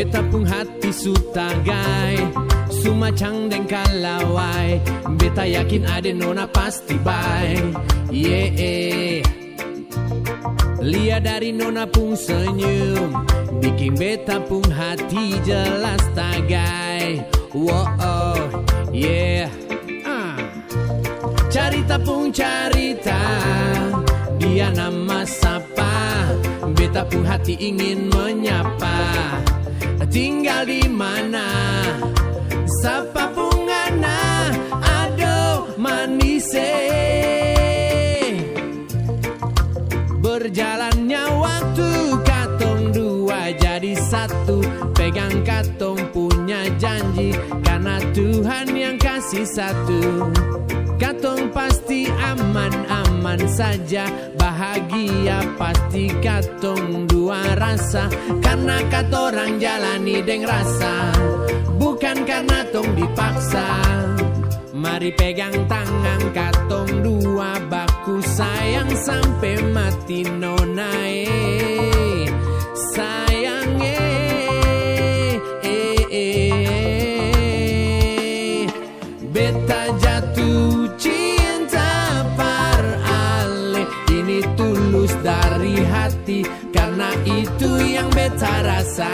Beta pun hati sutagai Sumacang dan kalawai. Beta yakin ada nona pasti baik. Yeah Lihat dari nona pun senyum Bikin beta pun hati jelas tagai Wow, yeah. Ah. Carita pun carita Dia nama sapa. Beta pun hati ingin menyapa Tinggal di mana? Sapa pun ngana Ado manise. Berjalannya waktu Katong dua jadi satu. Pegang katong punya janji Karena Tuhan yang kasih satu. Katong pasti aman-aman saja Bahagia pasti katong dua rasa. Karena katorang jalani deng rasa Bukan karena tong dipaksa. Mari pegang tangan katong dua Baku sayang sampai mati nonae beta rasa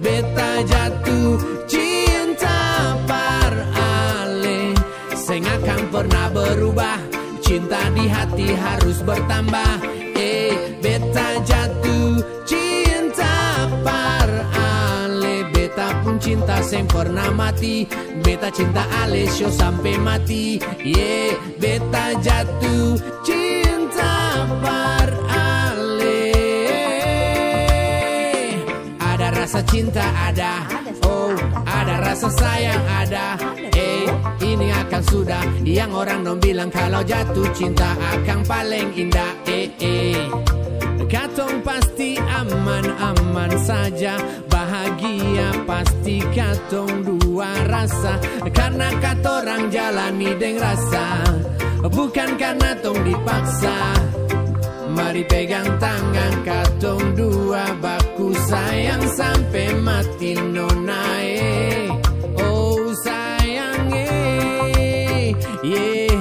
Beta jatuh cinta par ale. Seng akan pernah berubah Cinta di hati harus bertambah. Eh beta jatuh cinta par ale. Beta pun cinta seng pernah mati. Beta cinta ale sampai mati. Yeah beta rasa cinta ada. Oh ada rasa sayang ada. Eh ini akan sudah. Yang orang dong bilang kalau jatuh cinta akan paling indah. Eh eh. Katong pasti aman-aman saja. Bahagia pasti katong dua rasa. Karena katorang jalani deng rasa. Bukan karena tong dipaksa. Mari pegang tangan katong dua Baku sayang sampai Oh sayang yeah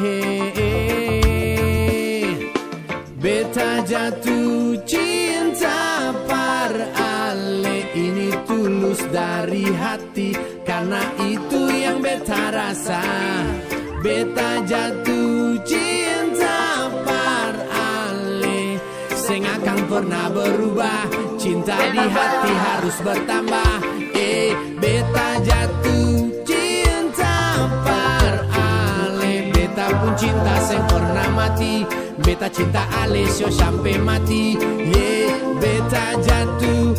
Beta jatuh cinta par ale. Ini tulus dari hati. Karena itu yang beta rasa. Beta jatuh pernah berubah. Cinta di hati harus bertambah. Eh beta jatuh cinta par ale. Beta pun cinta seng pernah mati. Beta cinta ale sio sampai mati. Yeah beta jatuh